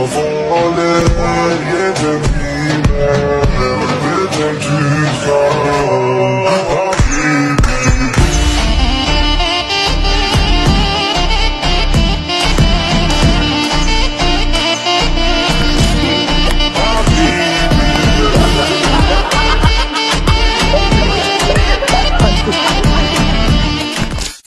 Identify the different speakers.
Speaker 1: Havalı her yerde bilen Öpüden tüzgar